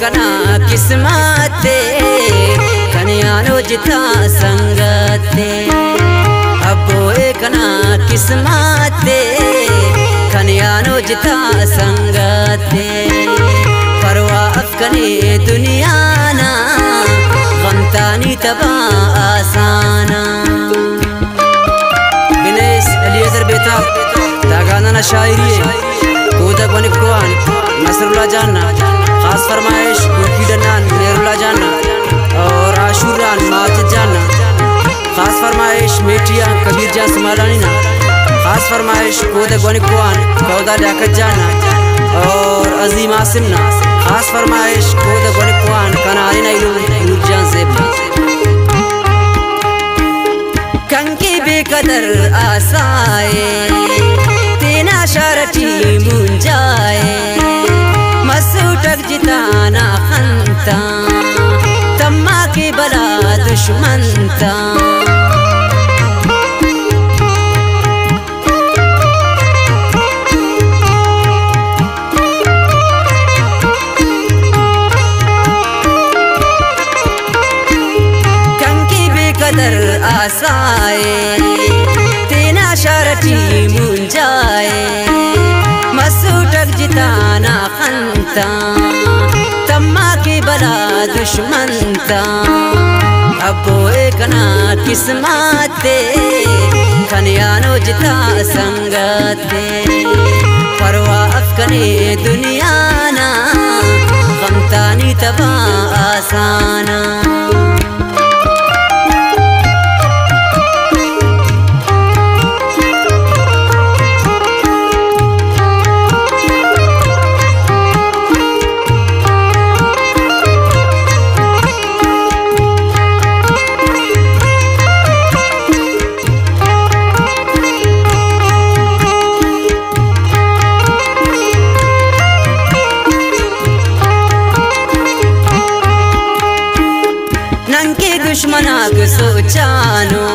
कना किस्मते कन्यानो जिता संगते। अब्बोए कना किस्मते कन्यानो जिता संगते। परवा अफकने दुनियाना गमतानी तबा आसाना। गिनेस अलियजर बेता दागाना शायरी कोदक बनिक जानना खास फरमाइश गुरकी डनान मेरुल्ला जानना और आशुरान माजिद जानना खास फरमाइश, मेटिया, कबीर जान, सुमालानी ना। खास फरमाइश कोदक बनिक कुआन, कौदा लियाकत जानना और अजीम आसिम ना। खास फरमाइश कोदक बनिक कुआन कनानी ना इलू नूरजान जेब कंकी बेकदर आसाए, तेना शरटी मुंजाए बला दुश्मनता कंकी आसाए तेना शरटी मुंजाए मसूटक जिताना खंता तम्मा के बला दुश्मनता अबो एकना किस्मते कन्यानो जिता संगते परवा अफकने दुनियाना गमतानी तबा आसाना। दुश्मनाक सोचानो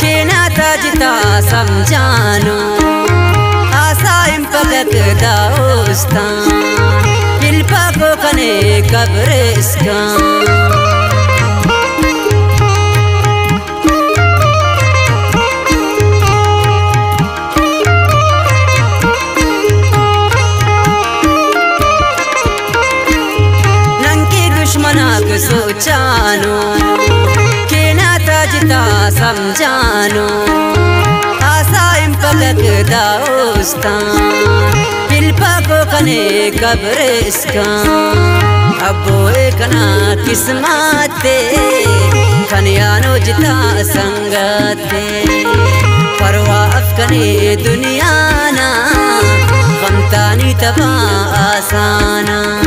के नाता जिता समझानो। आसाइम पलक दाओस्तान दिल पाको कने कब्रिस्तान। समझानो आसाइम पलक दाओस्तान दिलपा को कने कब्रिस्तान अबो एकना किस्मते कन्यानो जिता संगते परवा अफकने दुनियाना गमतानी तबा आसाना आसानी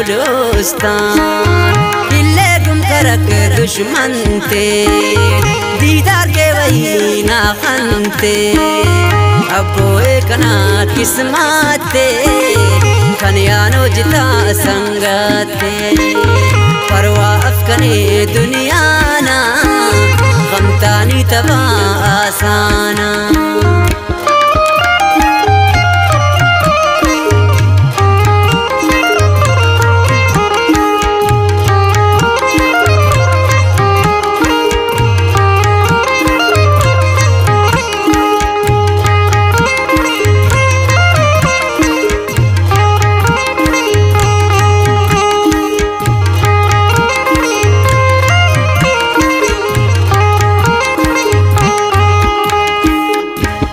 दपरा पुलोस्तान गुम दुश्मन ते दीदार के वही ना खनते। अबो एकना किस्मते कन्यानो जिता संगते। परवा अफकने दुनियाना गमतानी तबा आसाना।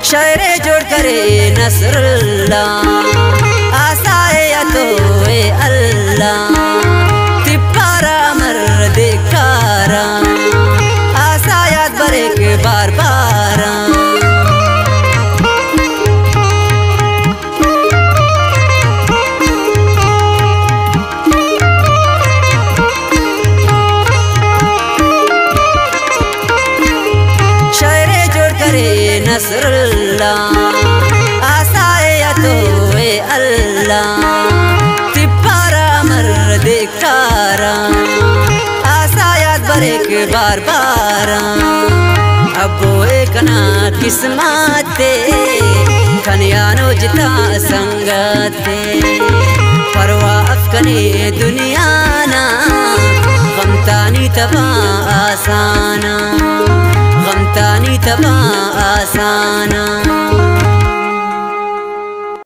शायरे जोड़ करे नसरुल्ला नसरुल्लाह। तो ए अल्लाह। तिप्पारा मर्द कारा। आसायात बरे के बार बारा। अबो एक ना किस्मते। खनियानो जिता संगते। परवा अफकने दुनिया ना। गमतानी तबा आसाना। तबा आसाना।